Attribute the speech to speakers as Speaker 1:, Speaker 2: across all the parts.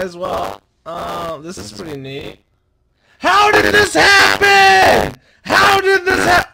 Speaker 1: guys, well, uh, this is pretty neat. How did this happen? How did this happen?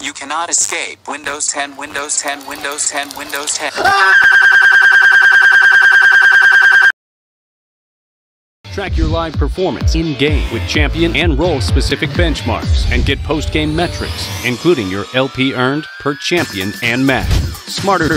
Speaker 2: You cannot escape Windows 10, Windows 10, Windows 10, Windows 10.
Speaker 3: Track your live performance in game with champion and role specific benchmarks and get post game metrics, including your LP earned per champion and match. Smarter.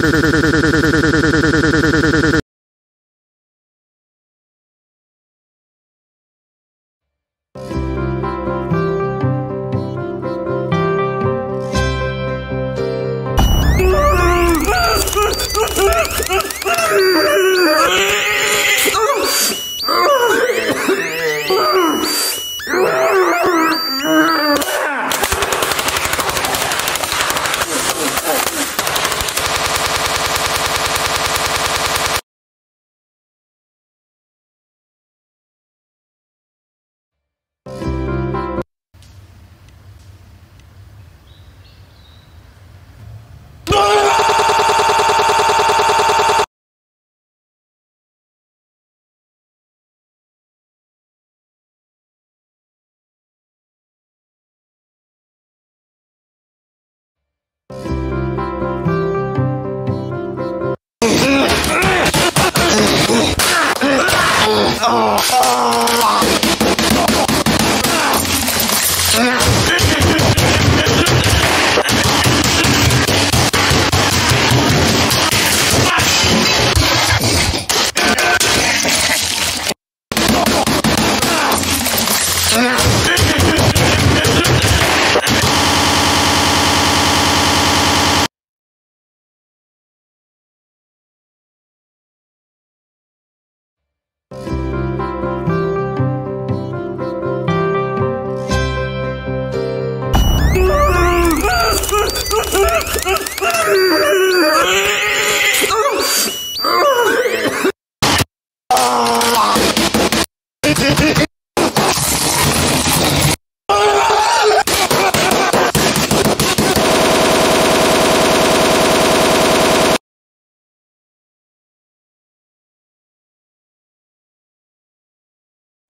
Speaker 3: Yeah.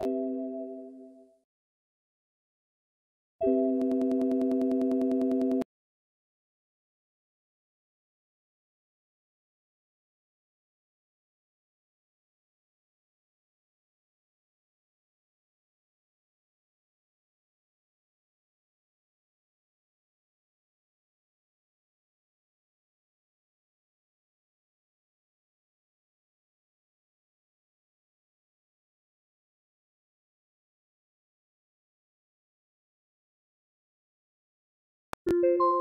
Speaker 4: you you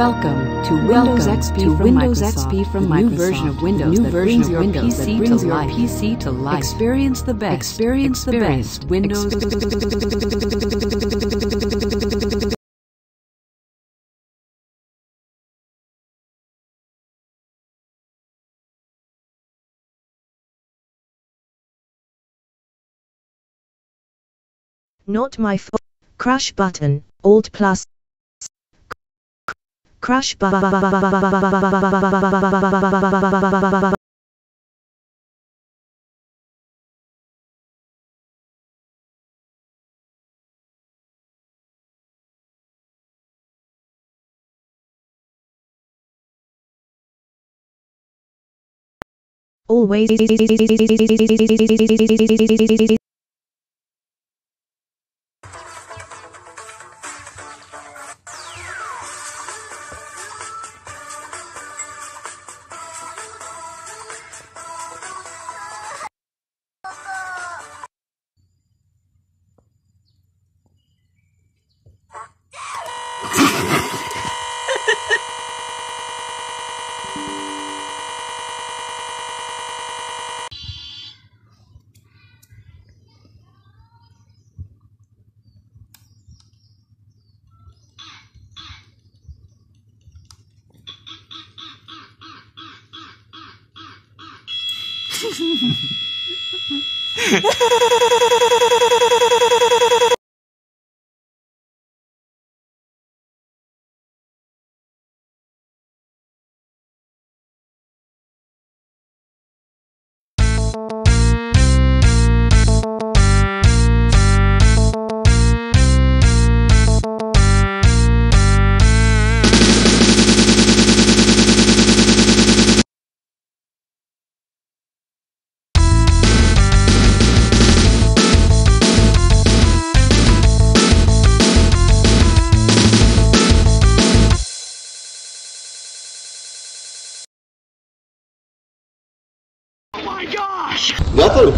Speaker 4: Welcome to Windows XP
Speaker 5: to
Speaker 4: from
Speaker 5: Windows
Speaker 4: Microsoft,
Speaker 5: XP from
Speaker 4: the new
Speaker 5: Microsoft,
Speaker 4: version of
Speaker 5: the
Speaker 4: Windows
Speaker 5: new
Speaker 4: that
Speaker 5: version
Speaker 4: brings
Speaker 5: of
Speaker 4: your
Speaker 5: Windows
Speaker 4: PC
Speaker 5: that brings
Speaker 4: to
Speaker 5: your
Speaker 4: life.
Speaker 5: PC to life.
Speaker 4: Experience the best.
Speaker 5: Experience the best.
Speaker 4: Windows.
Speaker 6: Not my fault. Crash button. Alt plus. Button. Always. フフフフ。
Speaker 7: Bethel,